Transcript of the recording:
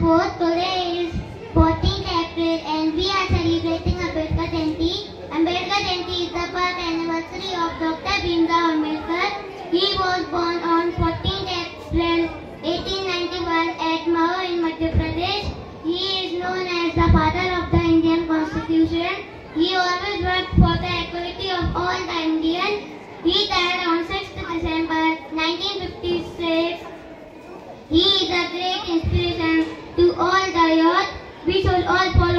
fourth today is 14th April and we are celebrating Ambedkar Jayanti. Ambedkar Jayanti is the birth anniversary of Dr. Bhimrao Ambedkar. He was born on 14th April 1891 at Mhow in Madhya Pradesh. He is known as the father of the Indian Constitution. He always worked for the equality of all the Indians. He died on 6th December 1956. He is a great all, all